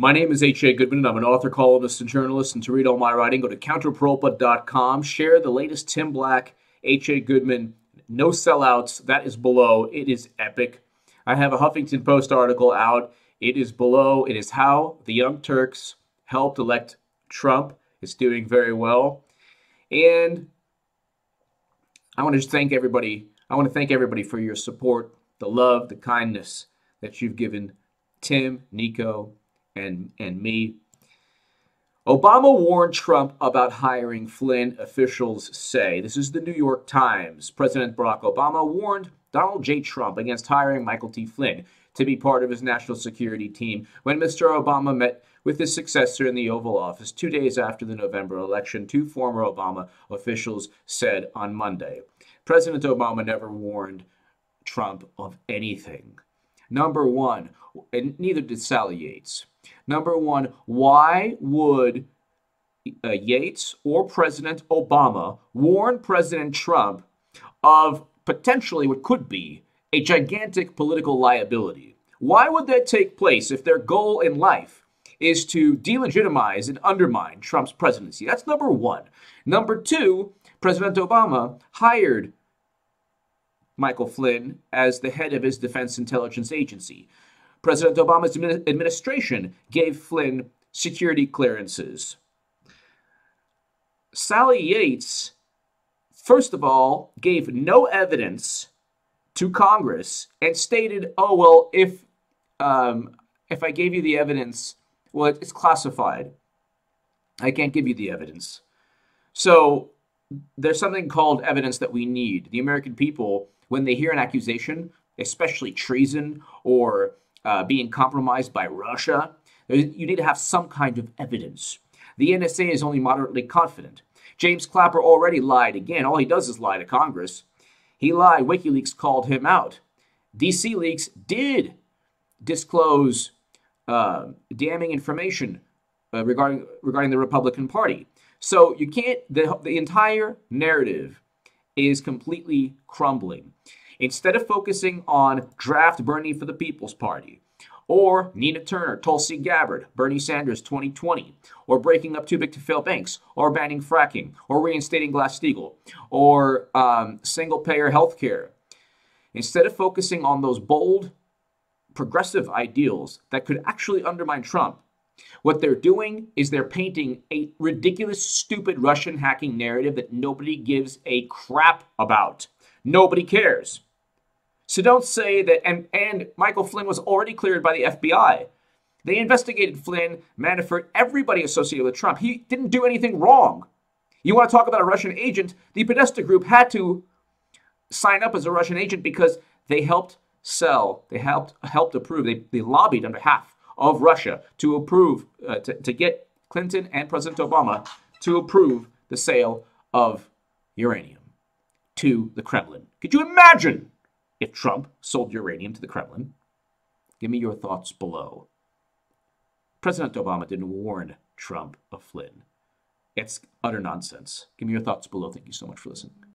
My name is H.A. Goodman, and I'm an author, columnist, and journalist. And to read all my writing, go to counterpropa.com. Share the latest Tim Black, H.A. Goodman, no sellouts. That is below. It is epic. I have a Huffington Post article out. It is below. It is how the Young Turks helped elect Trump. It's doing very well. And I want to thank everybody. I want to thank everybody for your support, the love, the kindness that you've given Tim, Nico, and, and me. Obama warned Trump about hiring Flynn, officials say. This is the New York Times. President Barack Obama warned Donald J. Trump against hiring Michael T. Flynn to be part of his national security team when Mr. Obama met with his successor in the Oval Office two days after the November election, two former Obama officials said on Monday. President Obama never warned Trump of anything. Number one, and neither did Sally Yates. Number one, why would uh, Yates or President Obama warn President Trump of potentially what could be a gigantic political liability? Why would that take place if their goal in life is to delegitimize and undermine Trump's presidency? That's number one. Number two, President Obama hired Michael Flynn as the head of his Defense Intelligence Agency. President Obama's administration gave Flynn security clearances. Sally Yates, first of all, gave no evidence to Congress and stated, "Oh well, if um, if I gave you the evidence, well, it's classified. I can't give you the evidence." So there's something called evidence that we need. The American people, when they hear an accusation, especially treason or uh, being compromised by Russia. You need to have some kind of evidence. The NSA is only moderately confident. James Clapper already lied again. All he does is lie to Congress. He lied. WikiLeaks called him out. DC Leaks did disclose uh, damning information uh, regarding regarding the Republican Party. So you can't. The, the entire narrative is completely crumbling. Instead of focusing on draft Bernie for the People's Party, or Nina Turner, Tulsi Gabbard, Bernie Sanders 2020, or breaking up too big to fail banks, or banning fracking, or reinstating Glass-Steagall, or um, single payer health care. Instead of focusing on those bold, progressive ideals that could actually undermine Trump, what they're doing is they're painting a ridiculous, stupid Russian hacking narrative that nobody gives a crap about. Nobody cares. So don't say that, and, and Michael Flynn was already cleared by the FBI. They investigated Flynn, Manafort, everybody associated with Trump. He didn't do anything wrong. You want to talk about a Russian agent? The Podesta Group had to sign up as a Russian agent because they helped sell, they helped helped approve, they, they lobbied on behalf of Russia to approve, uh, to, to get Clinton and President Obama to approve the sale of uranium to the Kremlin. Could you imagine if Trump sold uranium to the Kremlin? Give me your thoughts below. President Obama didn't warn Trump of Flynn. It's utter nonsense. Give me your thoughts below. Thank you so much for listening.